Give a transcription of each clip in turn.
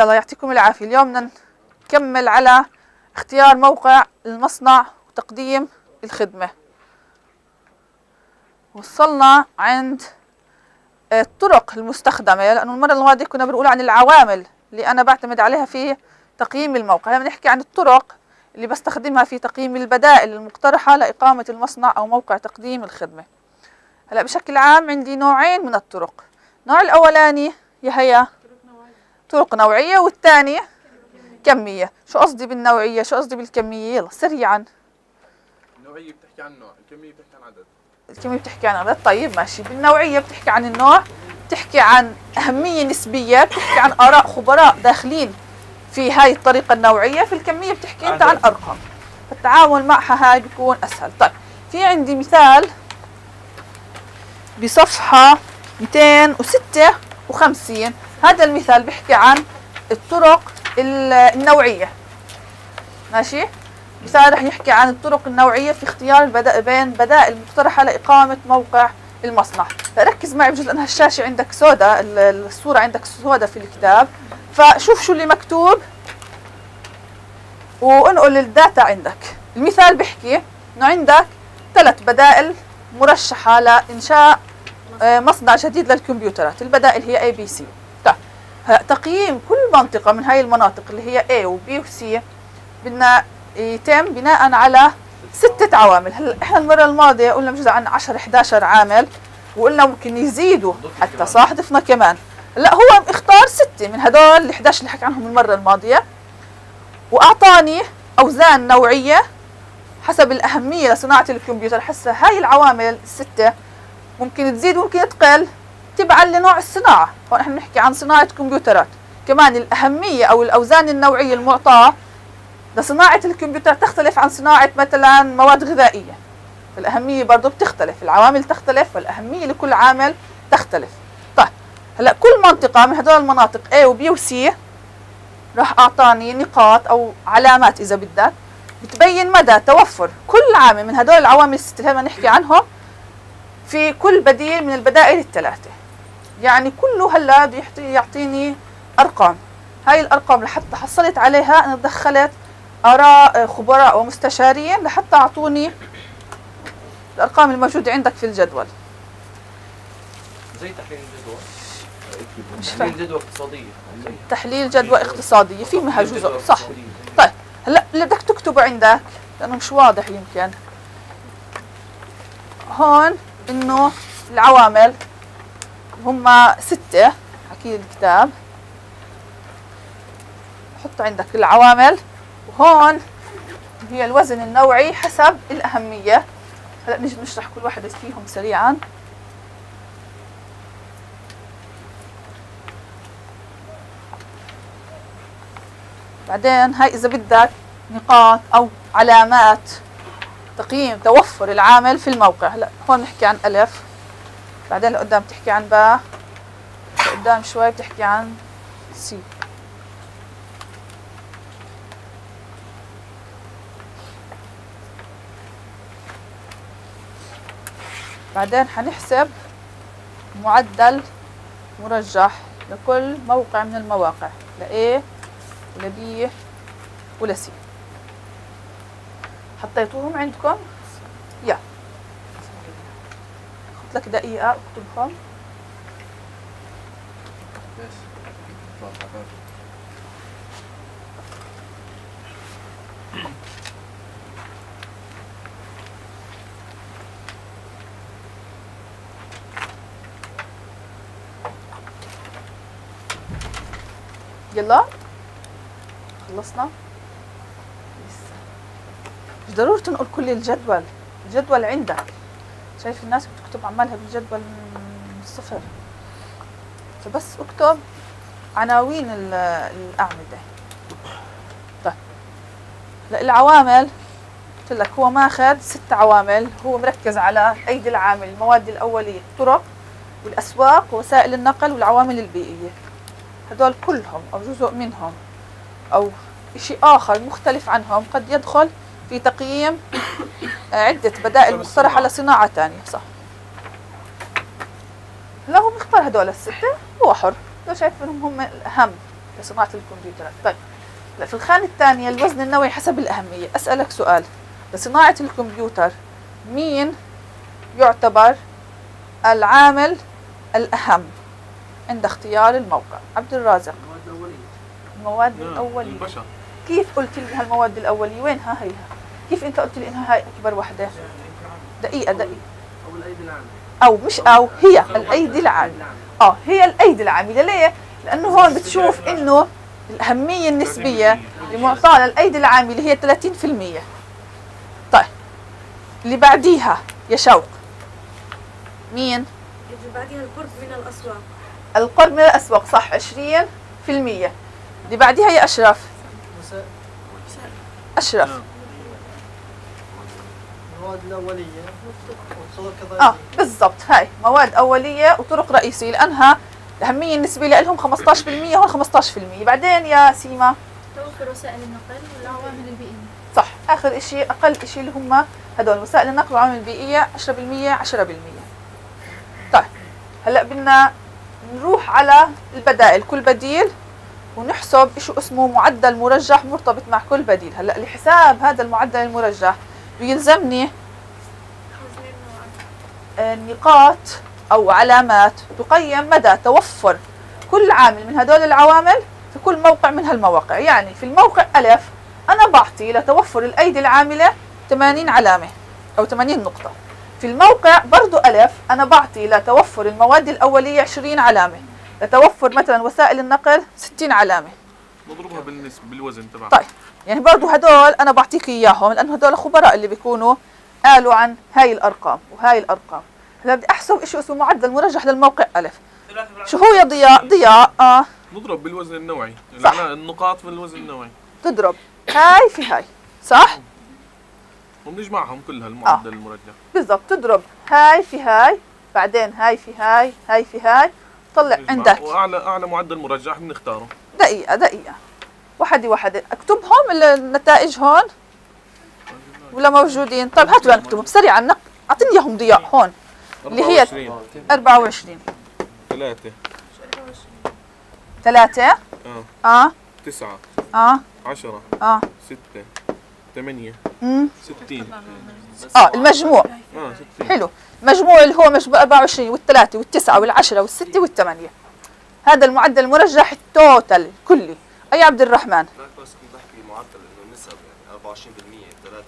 يلا يعطيكم العافية. اليوم نكمل على اختيار موقع المصنع وتقديم الخدمة. وصلنا عند الطرق المستخدمة لأنه المرة الماضية كنا بنقول عن العوامل اللي أنا بعتمد عليها في تقييم الموقع. هلا بنحكي عن الطرق اللي بستخدمها في تقييم البدائل المقترحة لإقامة المصنع أو موقع تقديم الخدمة. هلأ بشكل عام عندي نوعين من الطرق. النوع الأولاني يا هيا طرق نوعية والثانية كمية. شو قصدي بالنوعية؟ شو قصدي بالكمية؟ يلا سريعا. النوعية بتحكي عن نوع الكمية بتحكي عن عدد. الكمية بتحكي عن عدد؟ طيب ماشي. بالنوعية بتحكي عن النوع بتحكي عن أهمية نسبية بتحكي عن آراء خبراء داخلين في هاي الطريقة النوعية. في الكمية بتحكي أنت عن أرقام. التعامل معها هاي بيكون أسهل. طيب في عندي مثال بصفحة 256 هذا المثال بيحكي عن الطرق النوعية. ماشي؟ مثال رح يحكي عن الطرق النوعية في اختيار البدائل بين بدائل مقترحة لإقامة موقع المصنع. فركز معي بجزء أنها الشاشة عندك سوداء الصورة عندك سوداء في الكتاب. فشوف شو اللي مكتوب. وانقل الداتا عندك. المثال بيحكي إنه عندك ثلاث بدائل مرشحة لإنشاء آه، مصنع جديد للكمبيوترات. البدائل هي B C. طيب تقييم كل منطقة من هاي المناطق اللي هي A و B و C بدنا يتم بناء على ستة عوامل. هلا إحنا المرة الماضية قلنا بجوز عن 10 11 عامل وقلنا ممكن يزيدوا حتى صح؟ ضفنا كمان. لا هو اختار ستة من هدول ال 11 اللي حكى عنهم المرة الماضية وأعطاني أوزان نوعية حسب الأهمية لصناعة الكمبيوتر. حسا هاي العوامل الستة ممكن تزيد ممكن تقل. تبعا لنوع الصناعة. هون إحنا بنحكي عن صناعة كمبيوترات. كمان الأهمية أو الأوزان النوعية المعطاة لصناعة الكمبيوتر تختلف عن صناعة مثلا مواد غذائية. الأهمية برضو بتختلف العوامل تختلف والأهمية لكل عامل تختلف. طيب هلأ كل منطقة من هدول المناطق A و B و C راح أعطاني نقاط أو علامات إذا بدك بتبين مدى توفر. كل عامل من هدول العوامل الستة اللي نحكي عنهم في كل بديل من البدائل الثلاثة. يعني كله هلا يعطيني أرقام. هاي الأرقام لحتى حصلت عليها أنا دخلت آراء خبراء ومستشارين لحتى أعطوني الأرقام الموجودة عندك في الجدول. زي تحليل الجدوى مش تحليل جدوى اقتصادية تحليل جدوى اقتصادية في منها جزء صح. طيب هلا اللي بدك تكتبه عندك لأنه مش واضح يمكن. هون إنه العوامل. هم ستة. حكي الكتاب. حط عندك العوامل. وهون هي الوزن النوعي حسب الأهمية. هلا نجي نشرح كل واحدة فيهم سريعا. بعدين هاي إذا بدك نقاط أو علامات تقييم توفر العامل في الموقع. هلا هون نحكي عن ألف. بعدين لقدام بتحكي عن باء لقدام شوي بتحكي عن سي بعدين حنحسب معدل مرجح لكل موقع من المواقع ل A ل B ول C. حطيتوهم عندكم يا خذ لك دقيقة اكتبهم يلا. خلصنا. لسه. مش ضروري تنقل كل الجدول. الجدول عندك. شايف الناس بتكتب عمالها بالجدول من الصفر فبس اكتب عناوين الأعمدة. طيب. العوامل قلت لك هو ماخذ ست عوامل هو مركز على أيدي العامل المواد الأولية الطرق والأسواق ووسائل النقل والعوامل البيئية. هدول كلهم أو جزء منهم أو شيء آخر مختلف عنهم قد يدخل في تقييم عدة بدائل مقترحة لصناعة ثانية. صح. لا هو بيختار هدول الستة. هو حر. لو شايف إنهم هم الأهم لصناعة الكمبيوترات. طيب في الخانة الثانية الوزن النوعي حسب الأهمية. أسألك سؤال. لصناعة الكمبيوتر مين يعتبر العامل الأهم عند اختيار الموقع؟ عبد الرازق. المواد الأولية. المواد الأولية. البشر. كيف قلت لي هالمواد الأولية؟ وينها هيها كيف أنت قلت لي إنها هاي أكبر وحدة؟ دقيقة دقيقة. أو الأيدي العامة. أو مش أو هي الأيدي العاملة. آه هي الأيدي العاملة. ليه؟ لأنه هون بتشوف إنه الأهمية النسبية المعطاه للايدي العاملة هي 30% طيب اللي بعديها يا شوق. مين؟ اللي بعدها القرب من الأسواق. القرب من الأسواق صح 20% اللي بعديها يا أشرف. أشرف. نعم. المواد كذلك آه بالضبط. هاي مواد أولية وطرق رئيسية. لأنها الأهمية النسبية لهم 15% هون 15% بعدين يا سيما؟ توفر وسائل النقل والعوامل البيئية. صح. آخر شيء أقل شيء اللي هم هدول وسائل النقل والعوامل البيئية 10% 10% طيب هلأ بدنا نروح على البدائل. كل بديل ونحسب شو اسمه معدل مرجح مرتبط مع كل بديل. هلأ لحساب هذا المعدل المرجح بيلزمني آه، نقاط أو علامات تقيم مدى توفر كل عامل من هدول العوامل في كل موقع من هالمواقع. يعني في الموقع ألف أنا بعطي لتوفر الأيدي العاملة 80 علامة أو 80 نقطة. في الموقع برضو ألف أنا بعطي لتوفر المواد الأولية 20 علامة لتوفر مثلا وسائل النقل 60 علامة. نضربها بالنسبة بالوزن تبعها طيب. يعني برضو هدول أنا بعطيك إياهم لأنه هدول خبراء اللي بيكونوا قالوا عن هاي الأرقام وهاي الأرقام. هلا بدي أحسب شو اسمه معدل مرجح للموقع ألف. شو هو يا ضياء؟ ضياء آه. نضرب بالوزن النوعي. صح. العلا- النقاط بالوزن النوعي. تضرب. هاي في هاي. صح؟ وبنجمعهم كلها المعدل المرجح. بالضبط تضرب. هاي في هاي بعدين هاي في هاي هاي في هاي. طلع. عندك. وأعلى أعلى معدل مرجح بنختاره. دقيقة دقيقة. وحدة وحدة اكتبهم ال- النتائج هون؟ ولا موجودين؟ طيب هاتوا نكتبهم سريعا. أعطيني إياهم ضياء. هون اللي هي 24 24 3 ثلاثة. آه. آه. 9 آه. 10 آه. 6 8 امم 60 آه المجموع. آه 60 حلو. مجموع اللي هو مجموع 24 والثلاثة والتسعة والعشرة والستة والثمانية. هذا المعدل المرجح التوتال كلي. أي عبد الرحمن؟ لا بس كنت بحكي معدل إنه النسب يعني 24% ثلاث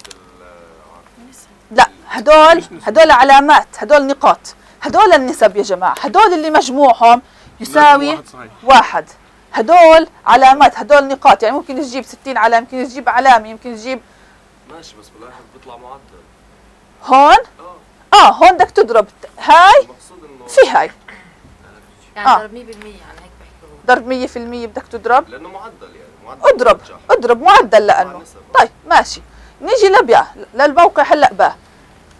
لا هدول هدول علامات هدول نقاط. هدول النسب يا جماعة. هدول اللي مجموعهم يساوي واحد صحيح. واحد. هدول علامات هدول نقاط. يعني ممكن تجيب 60 علامة يمكن تجيب علامة يمكن تجيب ماشي بس بالاخر بيطلع معدل هون؟ آه. آه هون بدك تضرب. هاي؟ المقصود انه في هاي. يعني آه. ضرب 100% يعني ضرب 100% بدك تضرب؟ لأنه معدل يعني معدل اضرب مرجح. اضرب معدل مع لأنه. طيب ماشي. نيجي ل B للموقع هلأ B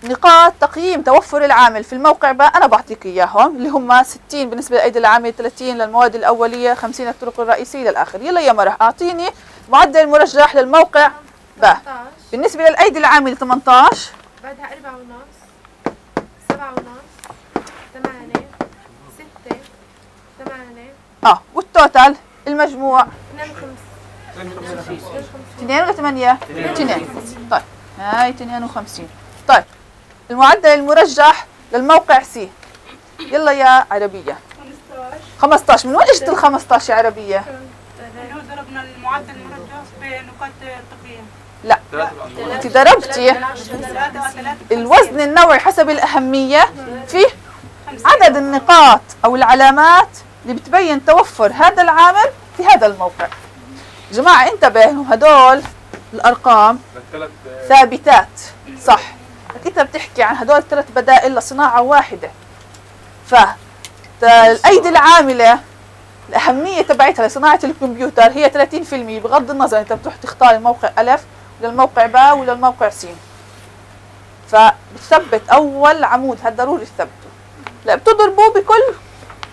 نقاط تقييم توفر العامل. في الموقع B أنا بعطيك إياهم اللي هم 60 بالنسبة للايدي العامله 30 للمواد الأولية 50 للطرق الرئيسية للآخر. يلا يا مرح أعطيني معدل المرجح للموقع B 18 بالنسبة للأيدي العامله 18 بعدها 4 ونص 7 ونص 8 6 8 آه وال total المجموع. 52 2 ولا 8 2 طيب هاي 52 طيب المعدل المرجح للموقع C يلا يا عربية. 15 من وين اجت ال 15 يا عربية؟ ضربنا المعدل المرجح بنقاط التقييم لا انت ضربتي. الوزن النوعي حسب الأهمية في عدد النقاط أو العلامات اللي بتبين توفر هذا العامل في هذا الموقع. جماعة انتبهوا هدول الأرقام ثابتات. صح. انت بتحكي عن هدول الثلاث بدائل لصناعة واحدة. ف الأيدي العاملة الأهمية تبعتها لصناعة الكمبيوتر هي 30% بغض النظر أنت بتروح تختار الموقع ألف ولا الموقع باء ولا الموقع سين فبتثبت أول عمود هذا ضروري تثبته. لا بتضربه بكل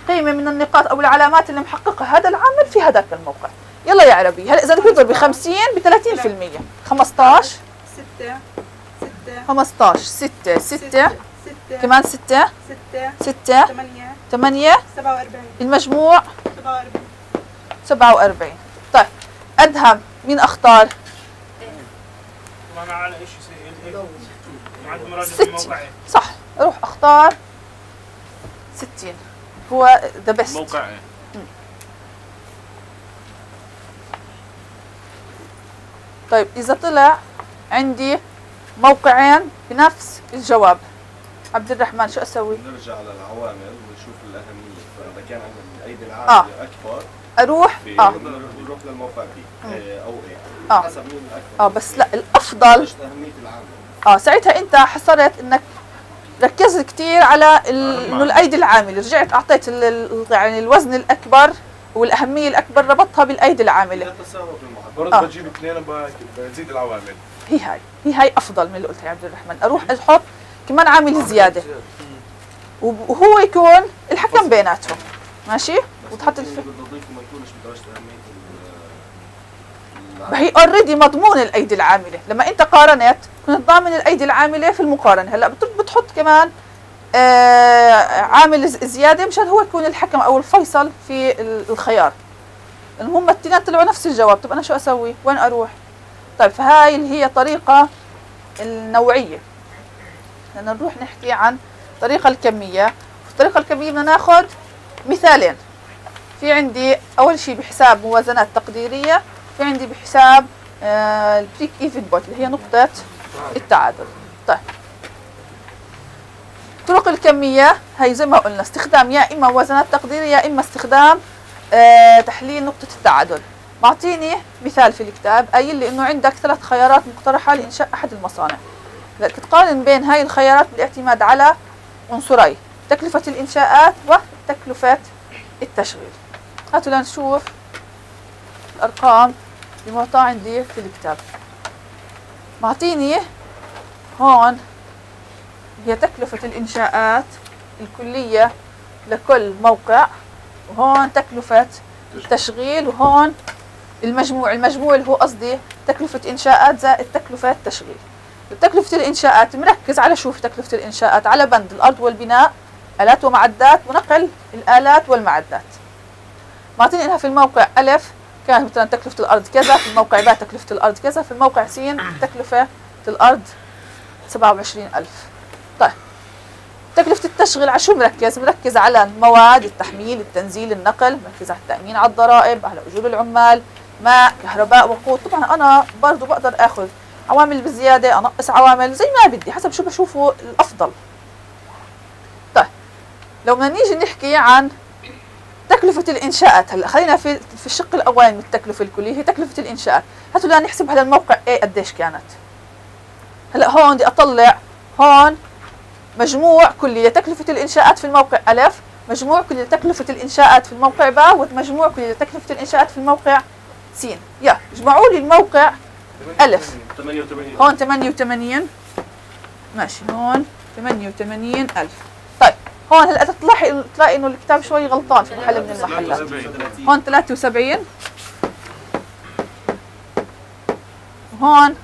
قيمة من النقاط أو العلامات اللي محققة هذا العامل في هذاك الموقع. يلا يا عربي هلا إذا بدك تضرب ب 50 ب 30% 15 ستة. ستة. 15 6 6 ستة. كمان 6 ستة. 6 ثمانية. 8 سبعة وأربعين. المجموع؟ سبعة وأربعين. 47 طيب أدهم مين اختار ما على عند مراجعة ستين. الموقع صح أروح اختار 60 هو the best موقع A؟ طيب إذا طلع عندي موقعين بنفس الجواب. عبد الرحمن شو أسوي؟ نرجع للعوامل ونشوف الأهمية. فإذا كان عندنا الايدي آه. العامله أكبر أروح؟ آه. نروح للموقع بي إيه، أو إيه. آه. حسب مين الأكبر. آه بس لا الأفضل أهمية العامل؟ آه ساعتها أنت حصرت إنك ركزت كثير على إنه الأيدي العامله رجعت أعطيت يعني الوزن الأكبر والأهمية الأكبر ربطها بالأيدي العامله لا تساوى برضه آه. بجيب اثنين بزيد العوامل. هي هاي. هي هاي أفضل من اللي قلتها يا عبد الرحمن. أروح أحط كمان عامل زيادة. وهو يكون الحكم بيناتهم. ماشي؟ وتحط الف... هي اوريدي مضمون الأيدي العاملة. لما أنت قارنت كنت ضامن الأيدي العاملة في المقارنة. هلأ بت- بتحط كمان آه عامل زيادة مشان هو يكون الحكم أو الفيصل في ال- الخيار. لأن هم التنين طلعوا نفس الجواب طب أنا شو أسوي؟ وين أروح؟ طيب فهاي اللي هي طريقة النوعية. بدنا نروح نحكي عن الطريقة الكمية. في الطريقة الكمية بدنا ناخذ مثالين. في عندي أول شيء بحساب موازنات تقديرية في عندي بحساب آه، ال break even point اللي هي نقطة التعادل. طيب. طرق الكمية هي زي ما قلنا استخدام يا إما موازنات تقديرية يا إما استخدام آه، تحليل نقطة التعادل. معطيني مثال في الكتاب قايل لي إنه عندك ثلاث خيارات مقترحة لإنشاء أحد المصانع. تقارن بين هاي الخيارات بالاعتماد على عنصرين تكلفة الإنشاءات وتكلفة التشغيل. هاتوا لنشوف الأرقام اللي معطاة عندي في الكتاب. معطيني هون هي تكلفة الإنشاءات الكلية لكل موقع وهون تكلفة التشغيل وهون المجموع المجموع اللي هو قصدي تكلفة إنشاءات زائد تكلفة تشغيل. تكلفة الإنشاءات مركز على شو تكلفة الإنشاءات؟ على بند الأرض والبناء آلات ومعدات ونقل الآلات والمعدات. معطيني إنها في الموقع ألف كانت مثلا تكلفة الأرض كذا في الموقع ب تكلفة الأرض كذا في الموقع س تكلفة الأرض 27000 طيب تكلفة التشغيل على شو مركز؟ مركز على المواد، التحميل، التنزيل، النقل، مركز على التأمين على الضرائب، على أجور العمال، ماء، كهرباء، وقود، طبعا أنا برضو بقدر آخذ عوامل بزيادة، أنقص عوامل زي ما بدي حسب شو بشوفه الأفضل. طيب لو بدنا نيجي نحكي عن تكلفة الإنشاءات هلأ خلينا في في الشق الأولاني من التكلفة الكلية هي تكلفة الإنشاءات، هاتوا بدنا نحسب الموقع إيه قديش كانت. هلأ هون بدي أطلع هون مجموع كلية تكلفة الإنشاءات في الموقع ألف. مجموع كلية تكلفة الإنشاءات في الموقع باء ومجموع كلية تكلفة الإنشاءات في الموقع س يا اجمعوا لي الموقع ألف. 88 هون 88 ماشي هون 88 ألف. طيب هون هلأ تلاقي تلاقي إنه الكتاب شوي غلطان في محل من المحلات. هون 73 وهون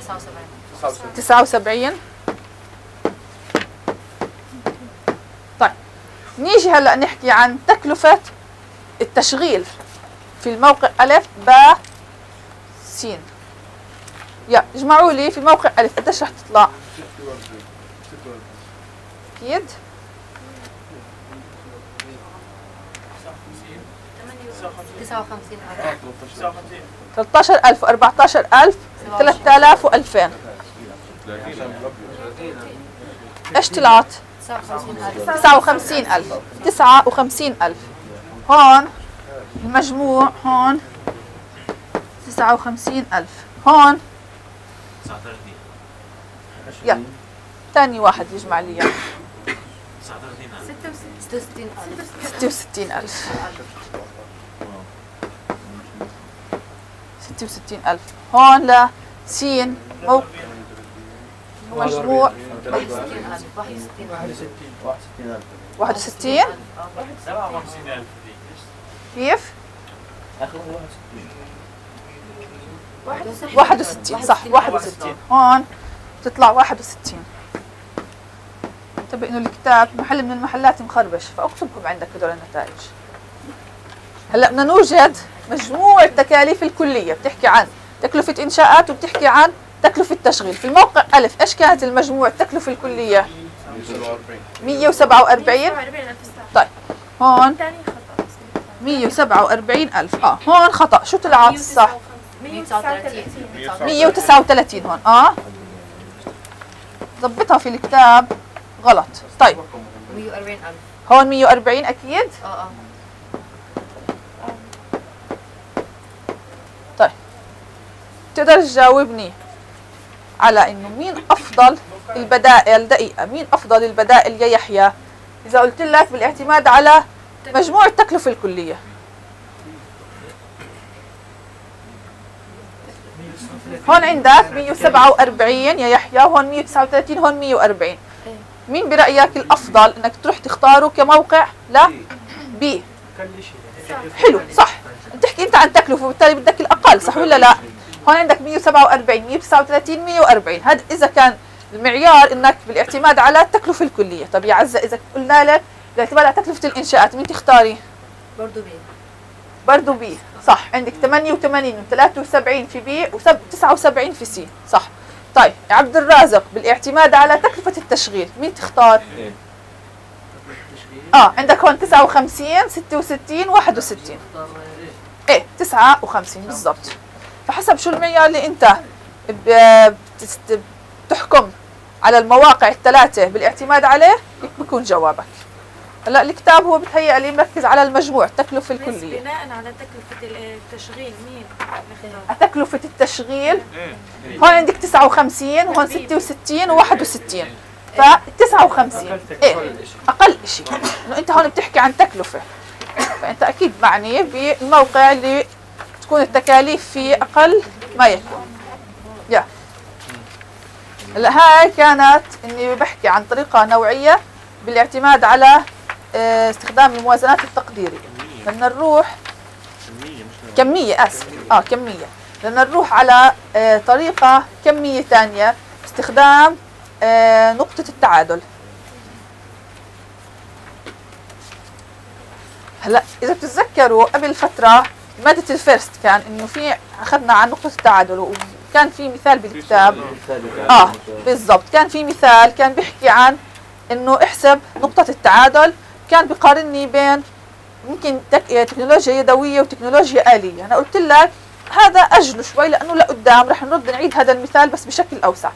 79 79 طيب نيجي هلا نحكي عن تكلفة التشغيل في الموقع ألف باء س يا اجمعوا لي في موقع ألف قديش رح تطلع؟ أكيد 59 13000 14000 3000 و2000 إيش طلعت؟ 59000 59000 هون المجموع هون 59000 هون. 39 يلا ثاني واحد يجمع لي إياه. 66000 66000 هون ل س مجموع. 61 كيف؟ واحد 61 61 واحد 61 هون بتطلع 61 انتبه إنه الكتاب محل من المحلات مخربش فاكتبهم عندك هدول النتائج هلا بدنا نوجد مجموع التكاليف الكلية. بتحكي عن؟ تكلفة إنشاءات وبتحكي عن؟ تكلفة تشغيل في الموقع ألف. إيش كانت المجموع التكلفة الكلية؟ 147 ألف طيب هون الثاني خطأ 147 ألف. آه هون خطأ. شو طلعت الصح 139 139 هون. آه. ضبطها في الكتاب. غلط. طيب. 140000 هون 140 أكيد؟ آه آه. تقدر تجاوبني. على إنه مين أفضل البدائل؟ دقيقة مين أفضل البدائل يا يحيى؟ إذا قلت لك بالاعتماد على مجموع التكلفة الكلية. هون عندك 147 يا يحيى هون 139 هون 140 مين برأيك الأفضل إنك تروح تختاره كموقع؟ لا؟ بي. حلو صح. بتحكي أنت عن تكلفة وبالتالي بدك الأقل صح ولا لا؟ هون عندك 147 139 140 هذا إذا كان المعيار إنك بالاعتماد على التكلفة الكلية. طب يا عزة إذا قلنا لك بالاعتماد على تكلفة الإنشاءات مين تختاري؟ برضه بي. برضه B. صح. عندك 88 و73 في B و79 في C. صح. طيب يا عبد الرازق بالاعتماد على تكلفة التشغيل مين تختار؟ آه عندك هون 59 66 61 اختار ليش؟ A 59 بالضبط. فحسب شو المعيار اللي انت بتحكم على المواقع الثلاثة بالاعتماد عليه هيك بكون جوابك. هلأ الكتاب هو بتهيأ لي مركز على المجموع التكلفة بس الكلية. بناء على تكلفة التشغيل مين نختار؟ تكلفة التشغيل. هون عندك 59 وهون 66 و61 ف 59 إيه أقل شيء إنه أنت هون بتحكي عن تكلفة. فأنت أكيد معني بالموقع اللي تكون التكاليف فيه أقل ما يكون. يا. هلا هاي كانت إني بحكي عن طريقة نوعية بالاعتماد على آه، استخدام الموازنات التقديرية. بدنا نروح كمية آسف. آه كمية. بدنا نروح على آه، طريقة كمية ثانية باستخدام آه، نقطة التعادل. هلا إذا بتتذكروا قبل فترة مادة الفيرست كان إنه في أخذنا عن نقطة التعادل وكان في مثال بالكتاب. آه بالضبط. كان في مثال كان بيحكي عن إنه احسب نقطة التعادل. كان بيقارني بين يمكن تك... تكنولوجيا يدوية وتكنولوجيا آلية. أنا قلت لك هذا أجله شوي لأنه لقدام رح نرد نعيد هذا المثال بس بشكل أوسع.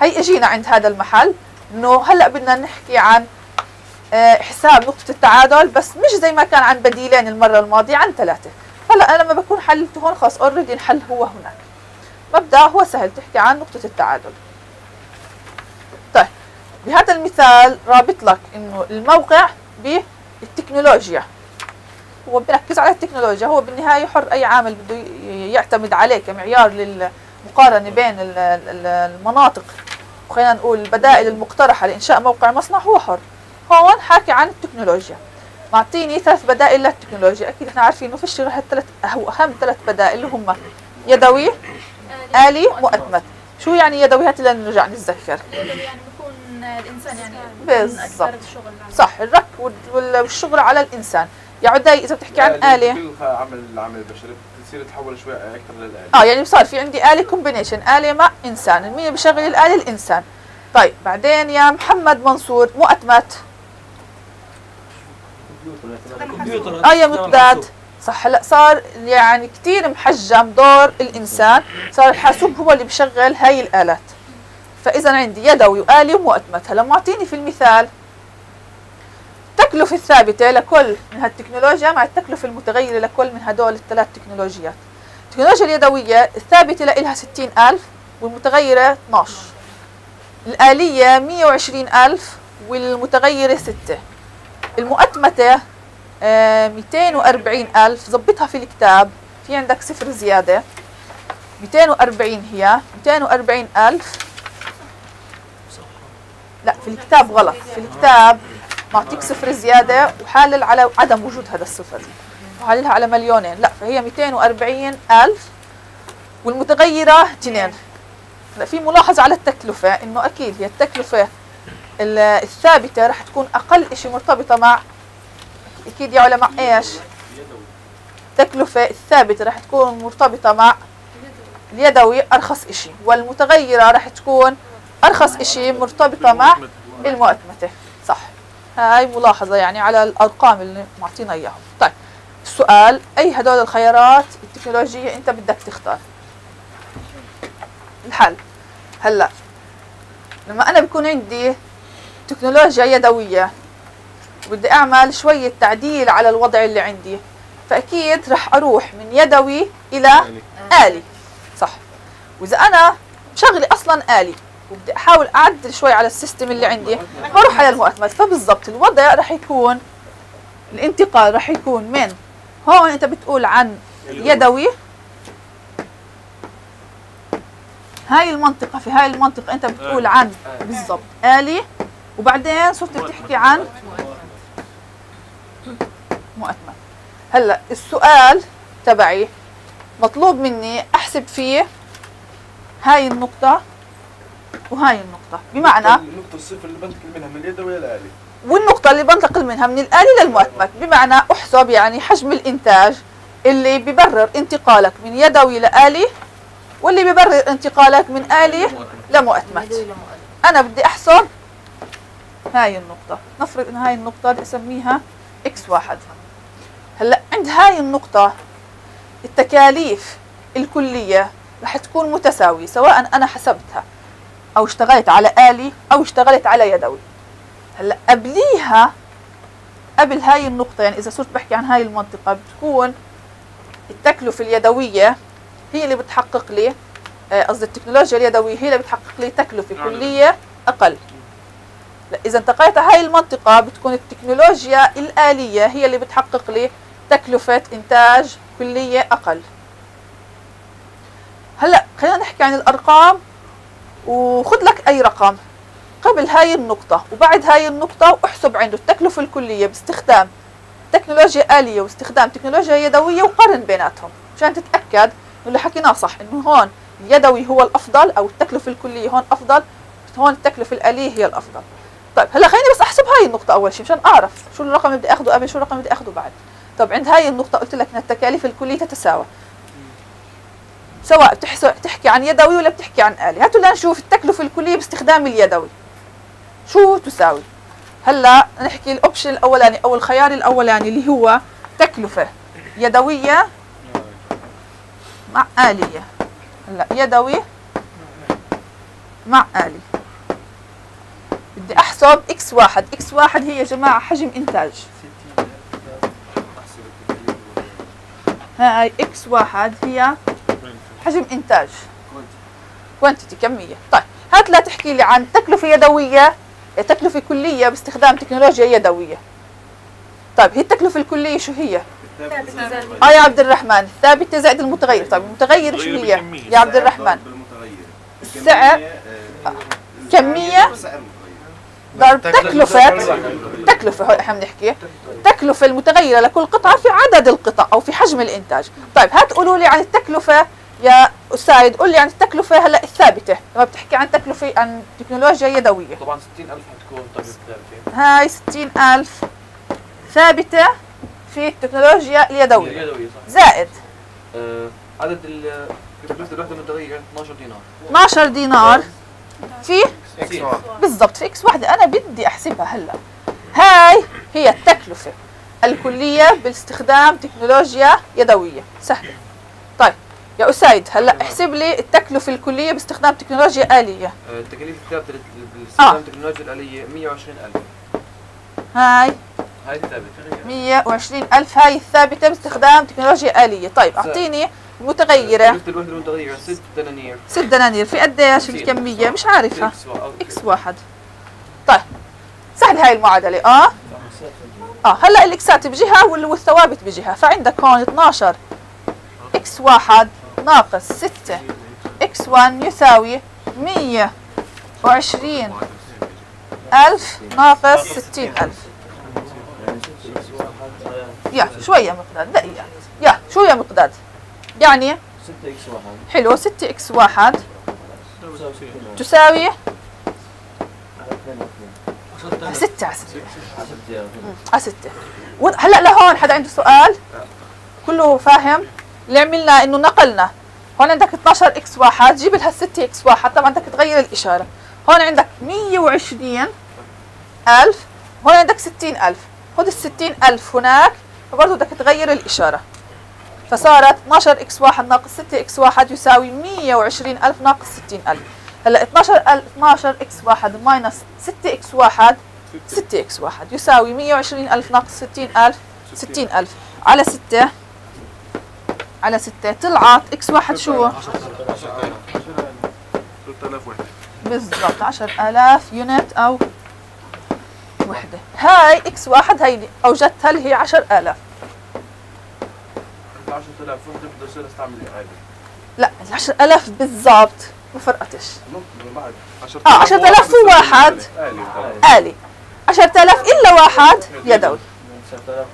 هي إجينا عند هذا المحل إنه هلأ بدنا نحكي عن آه، حساب نقطة التعادل بس مش زي ما كان عن بديلين المرة الماضية عن ثلاثة. هلا أنا لما بكون حللت هون خلاص اوريدي الحل هو هناك. مبدأ هو سهل تحكي عن نقطة التعادل. طيب بهذا المثال رابط لك إنه الموقع بالتكنولوجيا هو بيركز على التكنولوجيا هو بالنهاية حر أي عامل بده يعتمد عليه كمعيار للمقارنة بين ال- ال- المناطق وخلينا نقول البدائل المقترحة لإنشاء موقع مصنع هو حر. هون حاكي عن التكنولوجيا. معطيني ثلاث بدائل للتكنولوجيا. أكيد إحنا عارفين إنه فيش غير هالثلاث هو أهم ثلاث بدائل اللي هم يدوي آلي مؤتمت. شو يعني يدوي؟ هات لنرجع نتذكر. يعني بكون الانسان يعني بالضبط. صح الرك وال- وال- والشغل على الإنسان. يا عدي إذا بتحكي عن آلة كل عمل العمل البشري بتصير تحول شوي أكثر للآلة آه يعني صار في عندي آلة كومبينيشن آلة مع إنسان. مين اللي بيشغل الآلة الإنسان. طيب بعدين يا محمد منصور مؤتمت. يا مقداد صح. هلا صار يعني كثير محجم دور الإنسان. صار الحاسوب هو اللي بيشغل هاي الآلات. فإذا عندي يدوي وآلي ومؤتمت هلا معطيني في المثال التكلفة الثابتة لكل من هالتكنولوجيا مع التكلفة المتغيرة لكل من هدول الثلاث تكنولوجيات. التكنولوجيا اليدوية الثابتة لإلها 60000 والمتغيرة 12 الآلية 120000 والمتغيرة 6 المؤتمتة آه، 240000 ظبطها في الكتاب. في عندك صفر زيادة. 240 هي. 240000 لا في الكتاب غلط. في الكتاب معطيك صفر زيادة وحالل على عدم وجود هذا الصفر. وحاللها على مليونين. لا فهي 240 ألف والمتغيرة اثنين. لا في ملاحظة على التكلفة إنه أكيد هي التكلفة ال- الثابتة رح تكون أقل شيء مرتبطة مع أكيد يا علماء إيش؟ التكلفة الثابتة راح تكون مرتبطة مع اليدوي أرخص إشي والمتغيرة راح تكون أرخص إشي مرتبطة مع المؤتمتة. صح. هاي ملاحظة يعني على الأرقام اللي معطينا إياهم. طيب السؤال أي هدول الخيارات التكنولوجية أنت بدك تختار؟ الحل. هلأ لما أنا بكون عندي تكنولوجيا يدوية وبدي أعمل شوية تعديل على الوضع اللي عندي. فأكيد رح أروح من يدوي إلى آلي. صح. وإذا أنا شغلي أصلا آلي وبدي أحاول أعدل شوي على السيستم اللي عندي بروح على المؤتمت فبالضبط الوضع رح يكون الانتقال رح يكون من هون أنت بتقول عن يدوي. هاي المنطقة في هاي المنطقة أنت بتقول عن بالضبط آلي. وبعدين صرت بتحكي عن مؤتمت هلأ السؤال تبعي مطلوب مني أحسب فيه هاي النقطة وهاي النقطة. بمعنى النقطة الصفر اللي بنتقل منها من اليدوي إلى الآلي. والنقطة اللي بنتقل منها من الآلي للمؤتمت بمعنى أحسب يعني حجم الإنتاج اللي ببرر انتقالك من يدوي لآلي واللي ببرر انتقالك من آلي لمؤتمت أنا بدي أحسب هاي النقطة. نفرض إن هاي النقطة بدي أسميها إكس واحد. هلأ عند هاي النقطة التكاليف الكلية رح تكون متساوية سواء أنا حسبتها أو اشتغلت على آلي أو اشتغلت على يدوي. هلأ قبليها قبل هاي النقطة يعني إذا صرت بحكي عن هاي المنطقة بتكون التكلفة اليدوية هي اللي بتحقق لي آه، قصدي التكنولوجيا اليدوية هي اللي بتحقق لي تكلفة كلية أقل. إذا انتقلت على هاي المنطقة بتكون التكنولوجيا الآلية هي اللي بتحقق لي تكلفة إنتاج كلية أقل. هلأ خلينا نحكي عن الأرقام وخذ لك أي رقم. قبل هاي النقطة وبعد هاي النقطة واحسب عنده التكلفة الكلية باستخدام تكنولوجيا آلية واستخدام تكنولوجيا يدوية وقارن بيناتهم عشان تتأكد إنه اللي حكيناه صح إنه هون اليدوي هو الأفضل أو التكلفة الكلية هون أفضل هون التكلفة الآلية هي الأفضل. طيب هلأ خليني بس أحسب هاي النقطة أول شيء مشان أعرف شو الرقم اللي بدي أخده قبل شو الرقم اللي بدي أخده بعد. طب عند هاي النقطة قلت لك إن التكاليف الكلية تتساوى. سواء بتحكي عن يدوي ولا بتحكي عن آلي. هاتوا لنشوف التكلفة الكلية باستخدام اليدوي. شو تساوي؟ هلأ نحكي ال option الأولاني أو الخيار الأولاني اللي هو تكلفة يدوية مع آلية. هلأ يدوي مع آلي. بدي أحسب X واحد. X واحد هي يا جماعة حجم إنتاج احسب التكاليف هاي X واحد هي حجم إنتاج. quantity كمية. طيب هات لا تحكي لي عن تكلفة يدوية. تكلفة كلية باستخدام تكنولوجيا يدوية. طيب هي التكلفة الكلية شو هي؟ آه يا عبد الرحمن الثابتة زائد المتغير. طيب المتغير شو هي؟ يا عبد الرحمن. السعر كمية سعر متغير ضرب تكلفة تكلفة هو إحنا بنحكي التكلفة المتغيرة لكل قطعة في عدد القطع أو في حجم الإنتاج. طيب هات قولوا لي عن التكلفة يا أسايد قول لي عن التكلفة هلا الثابتة. لما بتحكي عن تكلفة عن تكنولوجيا يدوية طبعا 60000 حتكون طبيب ثابته هاي ستين ألف ثابتة في التكنولوجيا اليدوية يدوي صح. زائد. آه، عدد ال تكلفة الوحدة المتغيرة 12 دينار. 12 دينار. في بالضبط في إكس واحدة أنا بدي أحسبها هلأ. هاي هي التكلفة. الكلية باستخدام تكنولوجيا يدوية. سهلة. طيب يا أسايد هلأ احسب لي التكلفة الكلية باستخدام تكنولوجيا آلية. التكاليف الثابتة لل- باستخدام التكنولوجيا الآلية 120000 هاي. هاي ثابتة. 120 ألف هاي الثابتة باستخدام تكنولوجيا آلية. طيب أعطيني متغيرة. تكلفة الوحدة المتغيرة 6 دنانير. ست دنانير. في قديش الكمية؟ مش عارفة. X واحد. طيب. سهل هاي المعادلة. آه؟ آه هلأ الإكسات بجهة وال- والثوابت بجهة. فعندك هون 12 X واحد ناقص 6 X 1 يساوي 120 ألف ناقص 60 ألف. يا شوية مقداد دقيقة. يا شو يا مقداد يعني 6 إكس 1 حلو 6 إكس واحد. تساوي على ستة على ستة. على ستة. و- هلا لهون حدا عنده سؤال؟ كله فاهم؟ اللي عملنا إنه نقلنا؟ هون عندك 12 إكس واحد جيب لها 6 إكس واحد. طبعا بدك تغير الإشارة. هون عندك 120 ألف هون عندك 60 ألف. خذ ال 60 ألف هناك فبرضه بدك تغير الإشارة. فصارت 12 إكس واحد ناقص 6 إكس واحد يساوي 120 ألف ناقص 60 ألف. هلا 12 ألف 12 X واحد minus 6 X واحد 6 X واحد يساوي 120 ألف ناقص 60 ألف 60 ألف. على 6 على 6 طلعت. X واحد شو؟ 3000 وحده بالضبط 10000 unit أو وحدة. هاي X واحد هيدي أوجدتها اللي هي 10000 انت 10000 وحده بدي اصير استعمل لا ال 10000 بالضبط ما فرقتش. ممكن بعد. آه 10000 وواحد آلي. آلي. 10000 إلا واحد يدوي 9000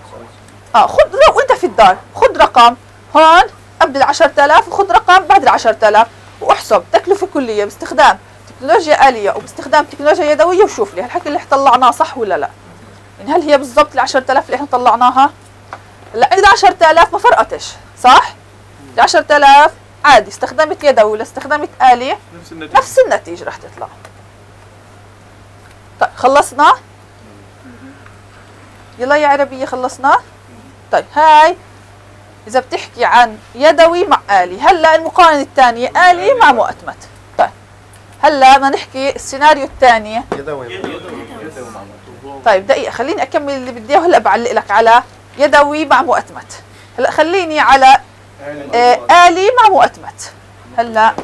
آه خذ وأنت في الدار. خذ رقم. هون قبل ال 10000 وخذ رقم بعد ال 10000 واحسب. تكلفة كلية باستخدام تكنولوجيا آلية وباستخدام تكنولوجيا يدوية وشوف لي الحكي اللي طلعناه صح ولا لا. يعني هل هي بالضبط ال 10000 اللي إحنا طلعناها؟ لا ال 10000 ما فرقتش صح؟ ال 10000 عادي استخدمت يدوي ولا استخدمت آلية نفس النتيجة. نفس النتيجة رح تطلع. طيب خلصنا؟ يلا يا عربية خلصنا؟ طيب هاي إذا بتحكي عن يدوي مع آلي هلأ المقارنة الثانية آلي مع مؤتمت. طيب هلأ بدنا نحكي السيناريو الثاني. يدوي طيب دقيقة خليني أكمل اللي بدي إياه وهلأ بعلق لك على يدوي مع مؤتمت. هلا خليني على آه آلي مع مؤتمت. هلا.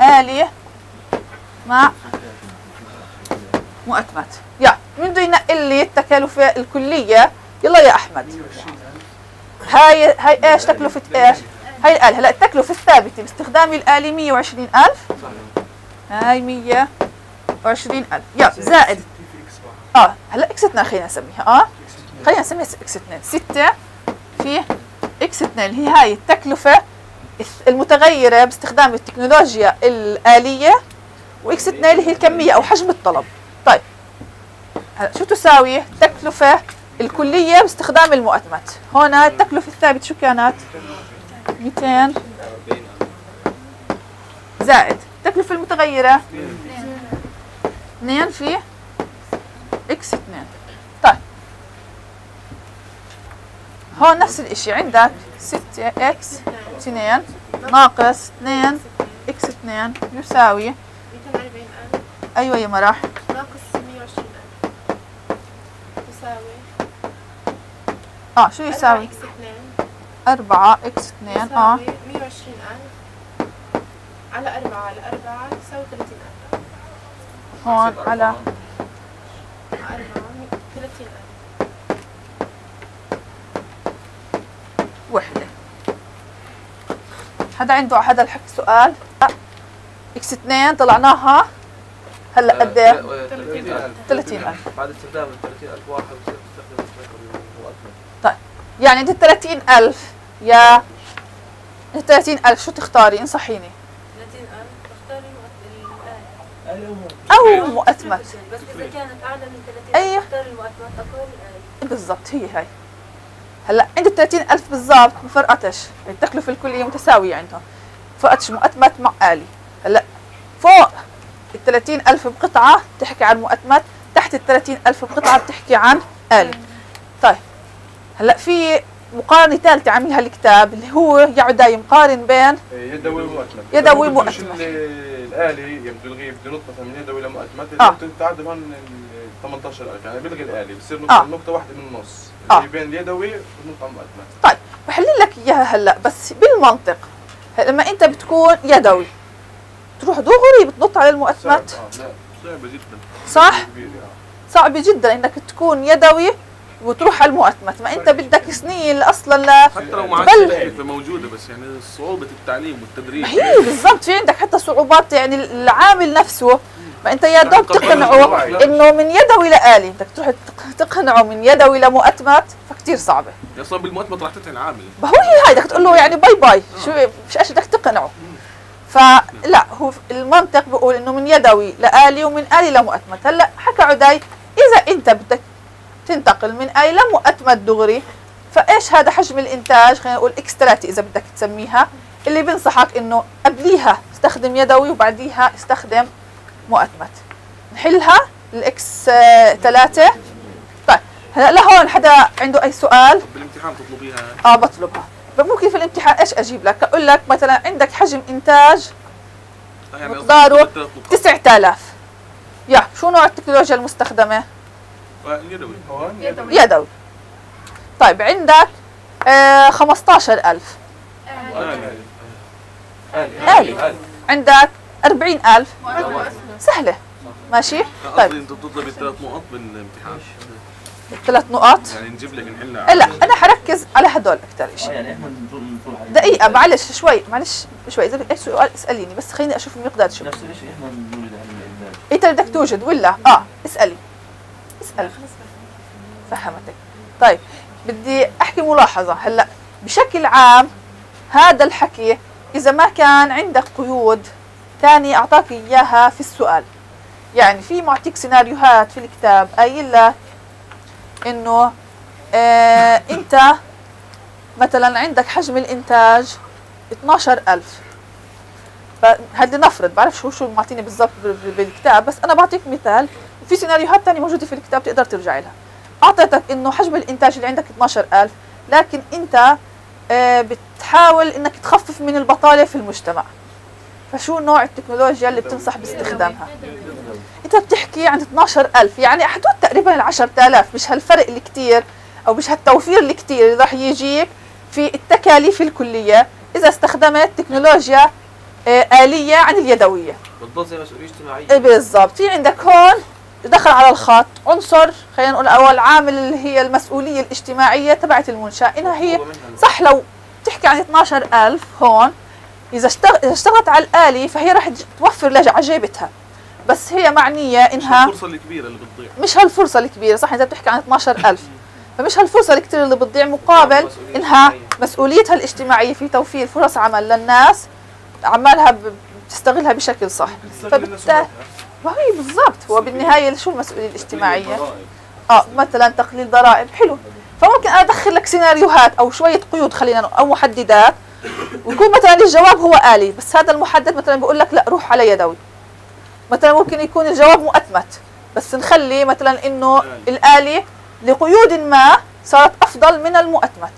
آلي مع مؤتمت. يا مين بده ينقل لي التكاليف الكلية؟ يلا يا أحمد. هاي هاي إيش؟ تكلفة إيش؟ هاي الآلة. هلا التكلفة الثابتة باستخدام الآلة 120000 هاي 120000 يا زائد آه هلا X 2 خلينا نسميها. آه خلينا نسميها إكس 2 6 في إكس 2 اللي هي هاي التكلفة المتغيرة باستخدام التكنولوجيا الآلية وإكس 2 اللي هي الكمية أو حجم الطلب. طيب هلا شو تساوي؟ التكلفة الكلية باستخدام المؤتمت. هون التكلفة الثابتة شو كانت؟ 200 زائد. التكلفة المتغيرة؟ 2 في إكس 2 طيب. هون نفس الإشي. عندك 6 إكس 2 ناقص 2 إكس 2 يساوي. 240000 أيوه يا مراح ناقص 120000 يساوي آه شو يساوي؟ X 2 4 X 2 آه. يساوي 120000 على 4 على 4 يساوي 30000 هون على على 4 30000 وحدة. حدا عنده هذا الحكي سؤال؟ لا. إكس 2 طلعناها. هلا قد إيه 30000 بعد استخدام ال 30000 واحد المؤتمت يعني إنت 30000 يا إنت 30000 شو تختاري انصحيني 30000 بختار الآلي أو مؤتمت بس إذا كانت أعلى من 30000 أيوه. بختار المؤتمت أقل الآلي بالضبط هي هاي. هلأ عند 30000 بالضبط ما فرقتش التكلفة الكلية متساوية عندهم. فرقتش مؤتمت مع آلي هلأ فوق ال 30000 بقطعة بتحكي عن مؤتمت تحت ال 30000 بقطعة بتحكي عن آلي. طيب هلأ في مقارنة ثالثة عاملها الكتاب اللي هو يعد يقارن بين يدوي ومؤتمت يدوي ومؤتمت. ال- الآلي بده يلغي بده ينط مثلا من يدوي لمؤتمت آه. آه. تعدل هون ال 18000 يعني بيلغي الآلي بصير نقطة, آه. آه. نقطة واحدة من النص آه. اللي بين اليدوي والنقطة على المؤتمت طيب بحل لك إياها هلأ بس بالمنطق لما أنت بتكون يدوي تروح دغري بتنط على صعب المؤتمت آه. لا صعبة جدا صح آه. صعب جدا إنك تكون يدوي وتروح على المؤتمت ما انت بدك سنين أصلا لا حتى لو عادش التكلفة موجودة بس يعني صعوبة التعليم والتدريب. هي بالضبط في عندك حتى صعوبات؟ يعني العامل نفسه ما انت يا دوب تقنعه إنه من يدوي لآلي بدك تروح تق- تقنعه من يدوي لمؤتمت فكتير صعبة. أصلا بالمؤتمت راح تتعن عامل. ما هو هي هاي بدك تقول له يعني bye bye. شو مش إيش بدك تقنعه. فلا هو المنطق بيقول إنه من يدوي لآلي ومن آلي لمؤتمت هلأ حكى عدي إذا أنت بدك تنتقل من آلي لمؤتمت دغري. فإيش هذا حجم الإنتاج؟ خلينا نقول X 3 إذا بدك تسميها. اللي بنصحك إنه قبليها استخدم يدوي وبعديها استخدم مؤتمت. نحلها الاكس 3 طيب هلا لهون حدا عنده أي سؤال؟ بالامتحان تطلبيها. آه بطلبها. ممكن في الامتحان إيش أجيب لك؟ أقول لك مثلا عندك حجم إنتاج مقداره قصدي بالثلاث نقاط. 9000 يا شو نوع التكنولوجيا المستخدمة؟ يدوي. يدوي. طيب عندك آه 15000 آلي. عندك 40000 سهلة. ماشي؟ طيب. أنت بتطلبي ثلاث نقط بالامتحان ثلاث نقط يعني نجيب لك نحلها لا أنا حركز على هدول أكثر شيء يعني إحنا. دقيقة معلش شوي معلش شوي. إذا بدك اي سؤال اسأليني بس خليني أشوف المقدار شو. نفس الشيء إحنا نوجد علم الانتاج انت بدك توجد ولا؟ آه اسألي. اسأل فهمتك. طيب بدي أحكي ملاحظة. هلأ بشكل عام هذا الحكي إذا ما كان عندك قيود ثاني أعطاك إياها في السؤال. يعني في معطيك سيناريوهات في الكتاب قايل لك إنه آه أنت مثلا عندك حجم الإنتاج 12000 فهدي نفرض بعرف شو شو معطيني بالضبط بال- بال- بالكتاب بس أنا بعطيك مثال. في سيناريوهات تانية موجودة في الكتاب تقدر ترجع لها. أعطيتك إنه حجم الإنتاج اللي عندك 12000 لكن أنت آه، بتحاول إنك تخفف من البطالة في المجتمع. فشو نوع التكنولوجيا اللي بتنصح باستخدامها؟ أنت بتحكي عن 12000 يعني حدود تقريبا ال 10000 مش هالفرق اللي كتير أو مش هالتوفير اللي كتير اللي راح يجيك في التكاليف الكلية إذا استخدمت تكنولوجيا آه، آلية عن اليدوية. بتضل زي مسؤولية اجتماعية. إيه بالضبط. في عندك هون دخل على الخط عنصر خلينا نقول اول عامل اللي هي المسؤولية الاجتماعية تبعت المنشأة إنها هي صح لو تحكي عن 12000 هون إذا اشتغل إذا اشتغلت على الآلي فهي راح توفر لها على جيبتها. بس هي معنية إنها الفرصه الكبيره اللي بتضيع. مش هالفرصة الكبيره صح؟ إذا بتحكي عن 12000 فمش هالفرصة الكثير اللي بتضيع مقابل إنها. مسؤوليتها الاجتماعية في توفير فرص عمل للناس عمالها بتستغلها بشكل صح. فبالتالي ما هي بالضبط. هو بالنهاية شو المسؤوليه الاجتماعية؟ آه مثلا تقليل ضرائب حلو. فممكن أنا أدخل لك سيناريوهات أو شوية قيود خلينا أو محددات. ويكون مثلا الجواب هو آلي بس هذا المحدد مثلا بيقول لك لا روح على يدوي. مثلا ممكن يكون الجواب مؤتمت بس نخلي مثلا إنه الآلي لقيود ما صارت أفضل من المؤتمت.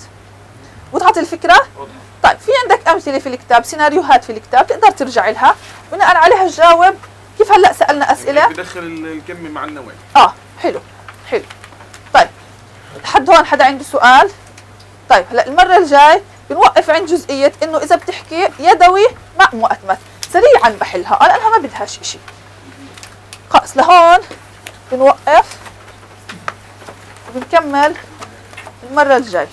وضحت الفكرة؟ طيب في عندك أمثلة في الكتاب سيناريوهات في الكتاب تقدر ترجع لها. بناء عليها تجاوب كيف هلا سألنا أسئلة؟ بدخل ال- الكمي مع النوع آه حلو حلو. طيب لحد هون حدا عنده سؤال؟ طيب هلا المرة الجاي بنوقف عند جزئية إنه إذا بتحكي يدوي مع مؤتمت سريعا بحلها. آه لأنها ما بدهاش اشي خلص لهون بنوقف وبنكمل المرة الجاي.